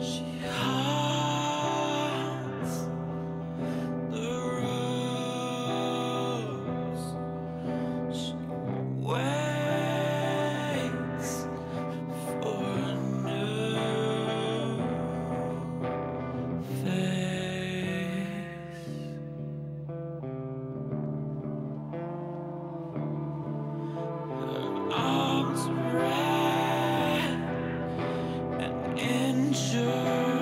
She injured.